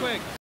quick.